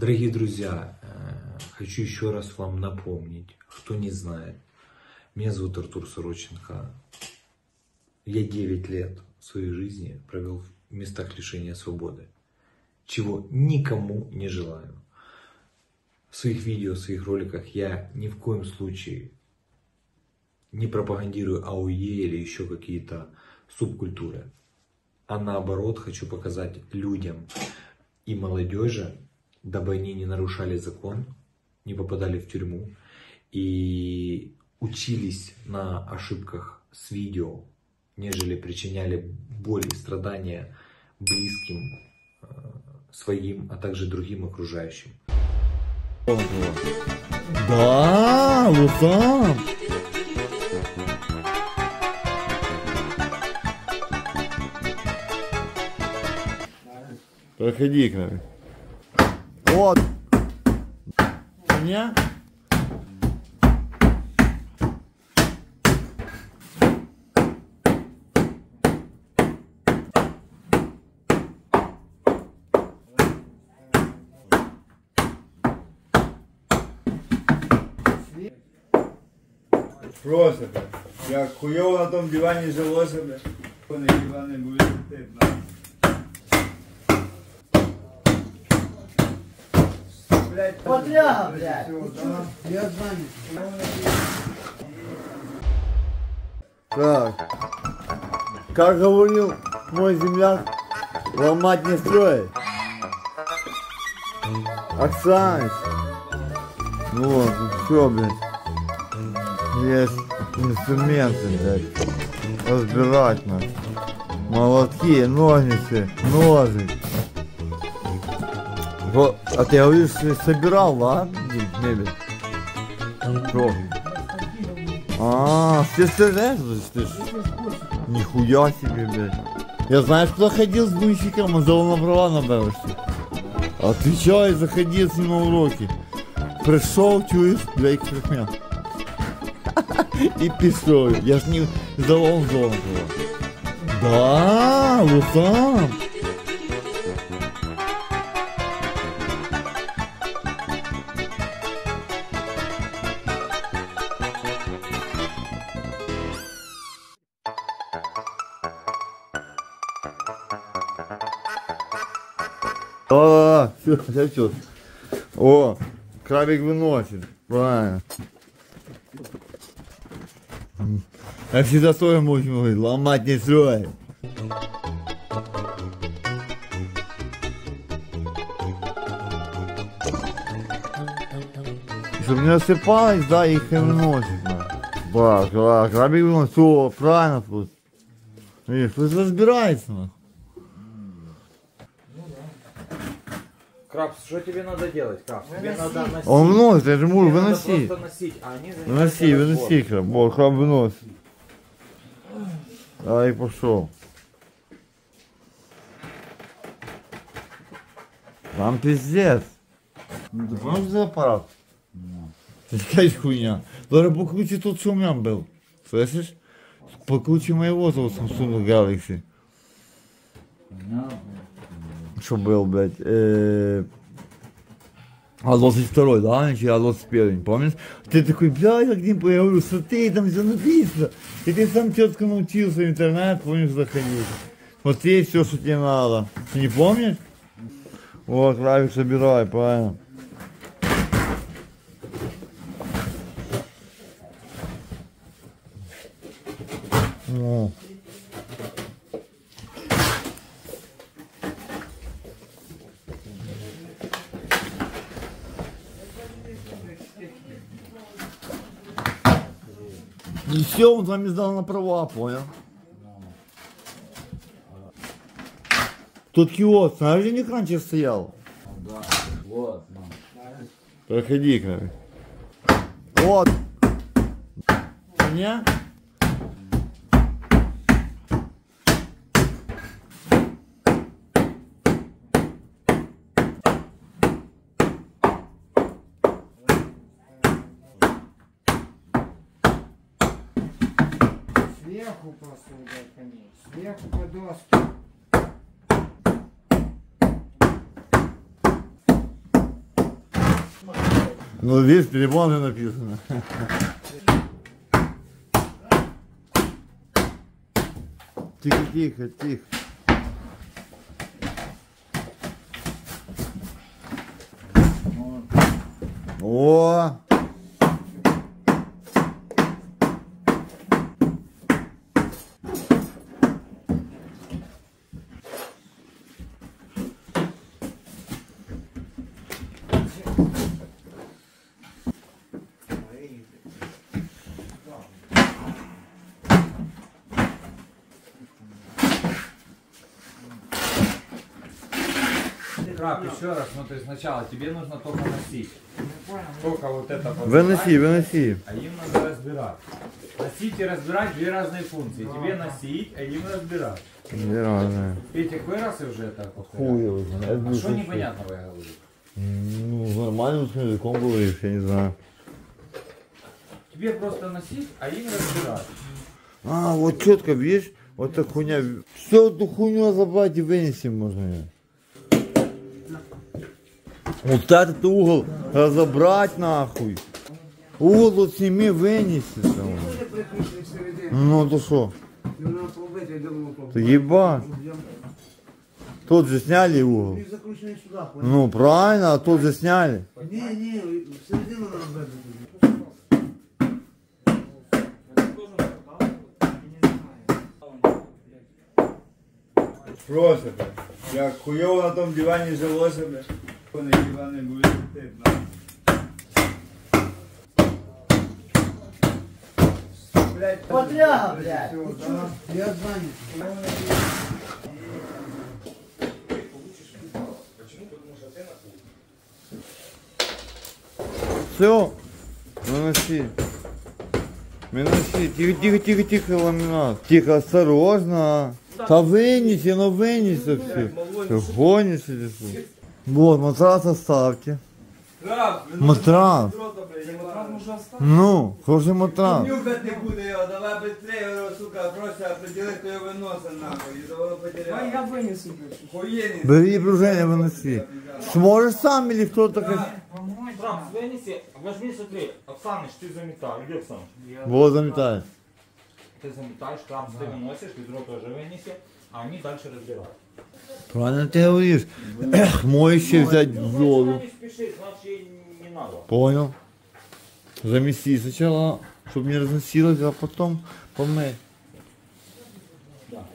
Дорогие друзья, э, хочу еще раз вам напомнить, кто не знает, меня зовут Артур Сороченко. Я 9 лет своей жизни провел в местах лишения свободы, чего никому не желаю. В своих видео, в своих роликах я ни в коем случае не пропагандирую АОЕ или еще какие-то субкультуры, а наоборот хочу показать людям и молодежи, дабы они не нарушали закон, не попадали в тюрьму и учились на ошибках с видео, нежели причиняли боль и страдания близким, э, своим, а также другим окружающим. Да, вот там. Проходи к нам. Вот. Меня? Просто, бля. Як хуйово на тому дивані жилося, бля. Вони дивани будуть летити, на. Блядь, Потряга. Я занят. Так. Как говорил мой земляк, ломать не строить. Оксаныч. Ну вот, все, блядь. Есть инструменты, блядь. Разбирать надо. Молотки, ножницы, ножик. Вот, а ты говоришь, что собирал, да, мебель? Что? А, ты стреляешь, ты? Нихуя себе, блядь. Я знаешь, кто ходил с буйщиком, он завел на права на Бэвышке. Отвечаю, заходил с ним на уроки. Пришел, чуешь, блядь, крахмя. И пистоль. Я ж не сдавал он зону Да, вот там. А, все, сейчас все. О, крабик выносит. Правильно. М. Я всегда тоже мужчина говорит, ломать не строй. Чтобы не рассыпалось, да, их и выносит. Да, крабик выносит, о, правильно тут. Видишь, разбирается. нахуй. Крабс, что тебе надо делать, Крабс? Тебе надо носить. Он вносит, я же надо выноси. носить, а они Выноси, выноси, краб. Вот, краб выносит. Ай, пошел. Там пиздец. Ну, ты понял, что за аппарат? Это какая хуйня. Даже покруче тот, что у меня был. Слышишь? Покруче моего того Samsung Galaxy. Что был, блядь? Э, А 22 да, а 21 помнишь? Ты такой, блядь, как не я говорю, смотри, там все написано. И ты сам четко научился в интернет, помнишь, заходить. Смотри все, что тебе надо. Ты не помнишь? Вот, Равик, собирай, правильно. Ну. И все, он вам сдал на права, понял? Тут киоск, знаешь, где них раньше стоял? Да, вот. Проходи к нам. Вот. Меня? Сверху просто удар конец. Сверху по доске. Ну, видишь, перебон написано. Тихо, тихо, тихо. О! Краб, еще раз смотри сначала. Тебе нужно только носить. Только вот это вот Выноси, выноси. а им надо разбирать. Носить и разбирать две разные функции. Тебе носить, а им разбирать. Две разные. Петя, какой раз я уже это повторял? Хуй его знает. А что непонятного я говорю? Ну, нормально с языком говоришь, я не знаю. Тебе просто носить, а им разбирать. А, вот четко, видишь, вот эта хуйня. Все эту хуйню забрать и вынести можно. её. Вот этот угол разобрать нахуй. Угол вот сними, вынести там. Буде прикрутити середину. Ну то что? Вона побита, я думаю, Ты ебать. Тот же сняли угол. Він закручений сюди, понял? Ну правильно, а тот же сняли. Ні, ні, в середину треба бити. Просто, блядь. Як хуйово на тому дивані жилося, блядь. Вони летити, нахуй. Блядь, Потряга, блядь. Я занят. Все, выноси. Выноси. Тихо, тихо, тихо, тихо, ламинат. Тихо, осторожно. Да вынеси, ну вынеси все. Ты гонишь или что? Вот, матрас оставьте. Краб, Матрас. дрота, блядь, я матрас. Ну, хороший матрас. Нюхать не буде його, давай быстрее його, сука, просто определи, хто його виносить нахуй. І того потеряв. Я винесу, блядь. Хуєнний. Бери пружение, выноси. Сможешь сам или кто-то как... Трап, вынеси, возьми, смотри, Оксаныч, ты заметал, где Оксаныч? Вот заметает. Ты заметаешь, краб, ты выносишь, ведро тоже вынеси, а они дальше разбирают. Правильно ты говоришь. Эх, взять в. Не спеши, значит ей не надо. Понял. Замести сначала, чтобы не разносилось, а потом помыть.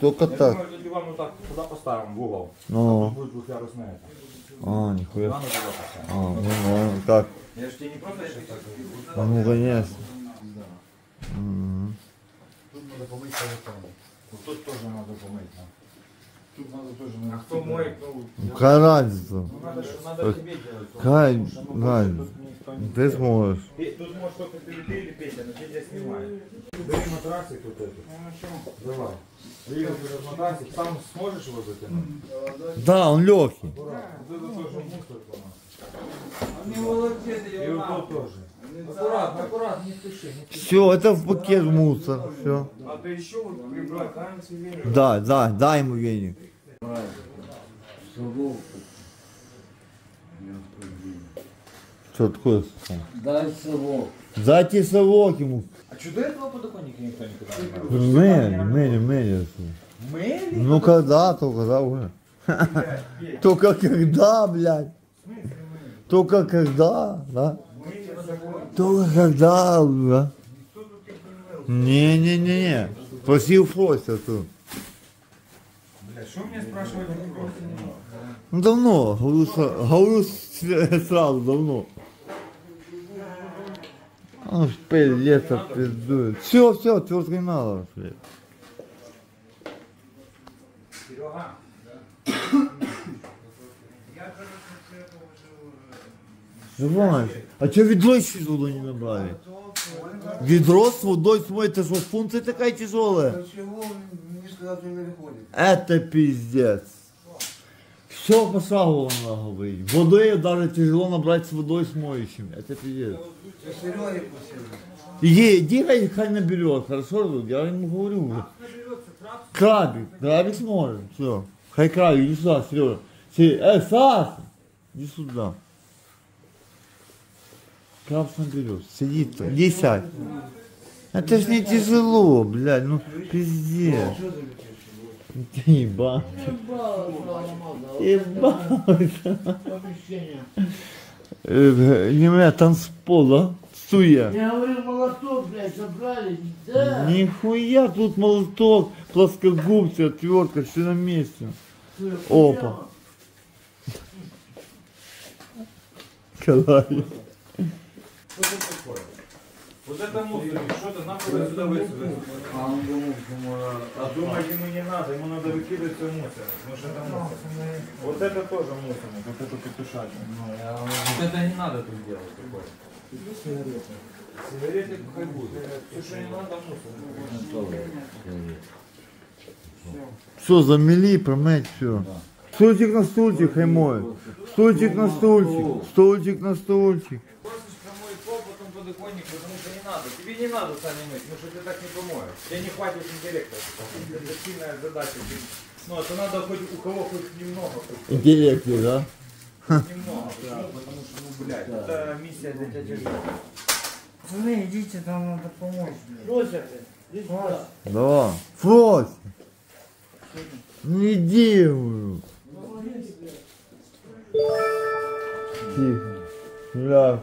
Только Я так. думаю, вам вот так туда поставим, в угол, Ну, будет двухъярусная а, нихуя. А, ну, ну, так. Я же тебе не просто так. А ну, конечно. М. Надо помыть по закону. Вот тут тоже надо помыть. да. Тут надо тоже А кто моет, ну, Ну, Какая разница? Ну, надо, что- надо тебе делать. Что, ну, Галь, больше тут никто не Ты делает. сможешь. Тут можешь только ты, или Петя, но Петя снимает. Бери матрасик вот этот. Давай. Бери вот этот матрасик. Сам сможешь его затянуть? Да, он легкий. Аккуратно. Вот это тоже мусор у нас. Не волочити И його вот тоже. Аккуратно, аккуратно, не спеши. Все, это в пакет мусор. Все. А то еще вот прибрать. Да, да, дай ему веник. Что такое? Дай совок. Дайте совок ему. А что до этого подоконника никто никуда не брал? Мэли, мэли, мэли. Мэли? Ну когда, только да уже. Только когда, блядь. Только когда, да? Только когда, да? Не-не-не-не. Спроси у Фростя тут. Бля, что мне спрашивать вопрос? Ну давно, говорю, говорю сразу, давно. А, шпель лето пиздует. Все, все, твердко не надо, блядь. Серега, Давай. А что ведро еще туда не набрали? Ведро с водой смой, это что, функция такая тяжелая? Это пиздец. Все по шагу надо говорить. Водой даже тяжело набрать с водой с моющим. Это пиздец. Иди, иди, хай, наберет, хорошо, я ему говорю. Крабик, крабик сможет, все. Хай крабик, иди сюда, Сережа. Се- Э, Саша, иди сюда. Крабс наберет. Сидит там. Иди сядь. Это ж не тяжело, блядь, ну пиздец. Ебать. Ебать. Э, Не меня танцпол, а? Суя. Я говорю, молоток, блядь, забрали. Да. Нихуя тут молоток, плоскогубцы, отвертка, все на месте. Опа. Калай. Вот это мусор, что-то нам надо сюда высыпать. А он думал, думал, А думать ему не надо, ему надо выкидывать все мусор. Потому что это мусор. Вот это тоже мусор, вот эту петушатину. Вот это не надо тут делать такое. Сигареты пускай будут. Все, что не надо, мусор. Все, замели, промыть все. Стульчик на стульчик, хай мой. Стульчик на стульчик. Стульчик на стульчик. Подоконник, потому что не надо. Тебе не надо сами мыть, потому что ты так не помоешь. Тебе не хватит интеллекта. Это сильная задача. Ну, это надо хоть у кого хоть немного. Хоть Интеллект, да? немного. Почему? Потому что, ну, блядь, это миссия для дяди Жени. Пацаны, идите, там надо помочь, блядь. Фрося, Да. Фрось. Не делаю. Тихо. Да.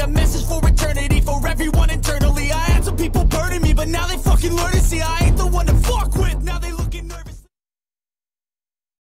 a message for eternity, for everyone internally. I had some people burning me, but now they fucking learn to see I ain't the one to fuck with.